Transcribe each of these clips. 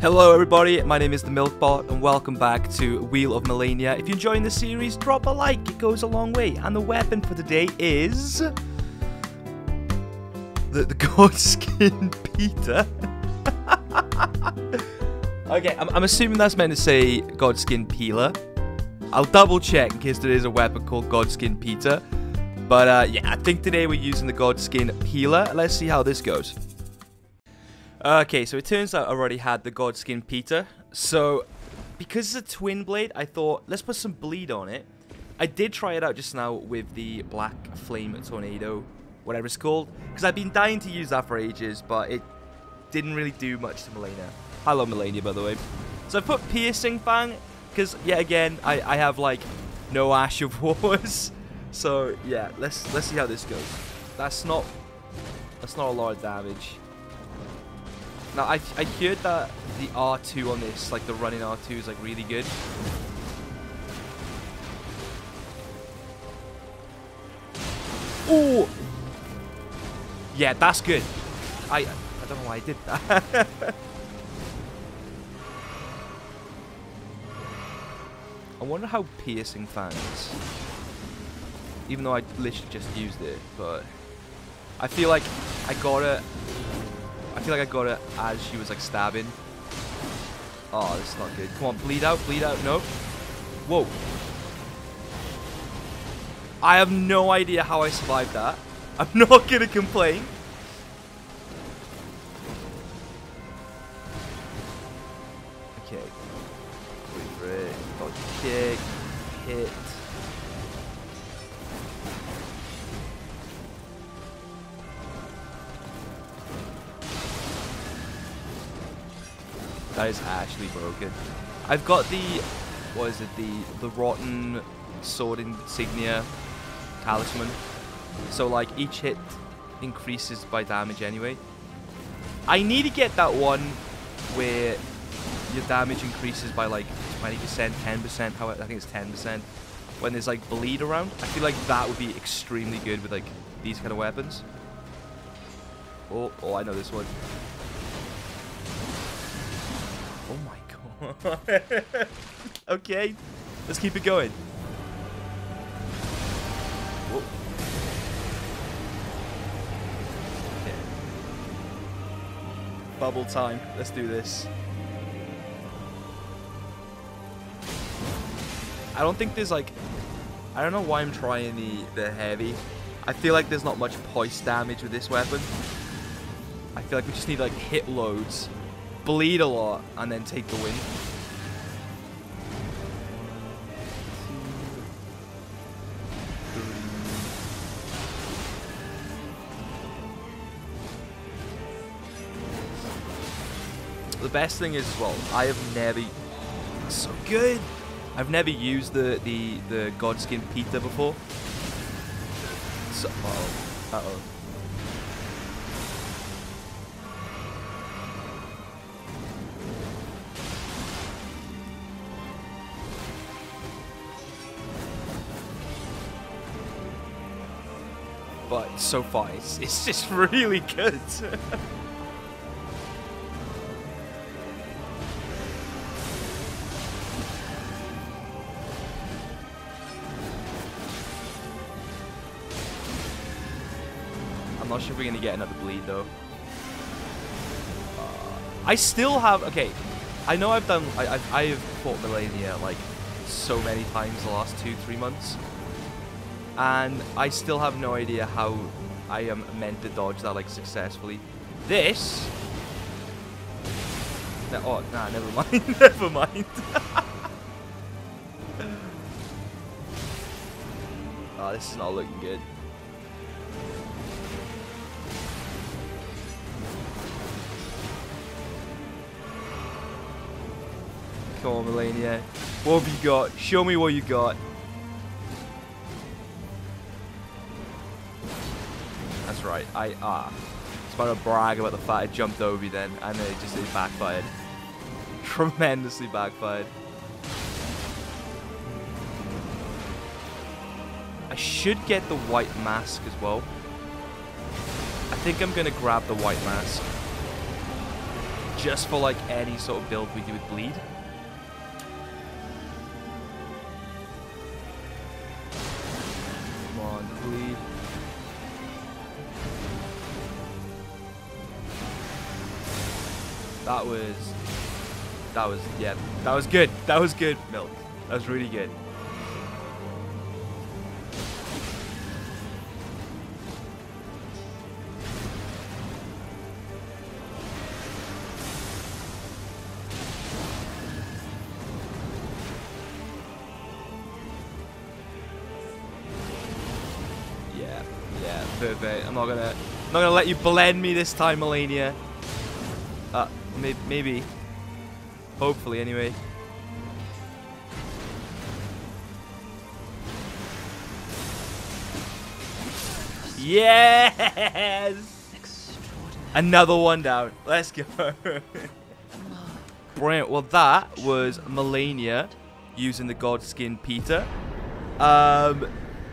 Hello everybody, my name is the Milkbot and welcome back to Wheel of Malenia. If you're enjoying the series, drop a like, it goes a long way. And the weapon for today is... The, the Godskin Peter. okay, I'm, I'm assuming that's meant to say Godskin Peeler. I'll double check in case there is a weapon called Godskin Peter. But uh, yeah, I think today we're using the Godskin Peeler. Let's see how this goes. Okay, so it turns out I already had the Godskin Peter. So, because it's a twin blade, I thought, let's put some bleed on it. I did try it out just now with the Black Flame Tornado, whatever it's called. Because I've been dying to use that for ages, but it didn't really do much to Malenia. I love Malenia, by the way. So I put Piercing Fang, because, yet again, I, I have, like, no Ash of Wars. So, yeah, let's let's see how this goes. That's not, that's not a lot of damage. Now, I, I heard that the R2 on this, like the running R2 is like really good. Oh! Yeah, that's good. I, I don't know why I did that. I wonder how piercing fangs, Even though I literally just used it, but I feel like I got it I feel like I got it as she was like stabbing. Oh, this is not good. Come on, bleed out, bleed out. No. Whoa. I have no idea how I survived that. I'm not gonna complain. Okay. Dodge kick. Hit. That is actually broken. I've got the, what is it, the, the Rotten Sword Insignia Talisman. So like each hit increases by damage anyway. I need to get that one where your damage increases by like 20%, 10%, how I think it's 10%. When there's like bleed around, I feel like that would be extremely good with like these kind of weapons. Oh, oh, I know this one. okay, let's keep it going. Okay. Bubble time. Let's do this. I don't think there's like... I don't know why I'm trying the, the heavy. I feel like there's not much poise damage with this weapon. I feel like we just need like hit loads bleed a lot, and then take the win. The best thing is, well, I have never... So good! I've never used the, the, the Godskin Peter before. So, uh oh Uh-oh. But so far it's, it's just really good. I'm not sure if we're gonna get another bleed though. Uh, I still have okay. I know I've done I I've, I've fought Malenia like so many times the last two three months and I still have no idea how I am meant to dodge that like successfully. This. Oh, nah, never mind. never mind. oh, this is not looking good. Come on, Malenia. What have you got? Show me what you got. That's right. I ah. It's about to brag about the fact I jumped over you then, and it just it backfired. Tremendously backfired. I should get the white mask as well. I think I'm gonna grab the white mask. just for like any sort of build we do with bleed. That was, that was, yeah, that was good. That was good, Milk. That was really good. Yeah, yeah, perfect. I'm not gonna, I'm not gonna let you blend me this time, Malenia. Uh, may maybe. Hopefully, anyway. Yes! Another one down. Let's go. Brilliant. Well, that was Malenia using the Godskin Peter. Um,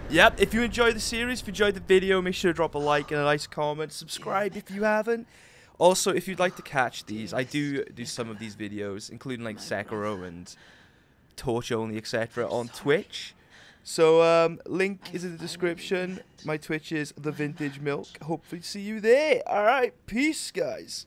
yep. If you enjoyed the series, if you enjoyed the video, make sure to drop a like and a nice comment. Subscribe if you haven't. Also, if you'd like to catch these, I do do some of these videos, including like Sekiro and Torch Only, etc. on Twitch. So, um, link is in the description. My Twitch is The Vintage Milk. Hopefully see you there. Alright, peace, guys.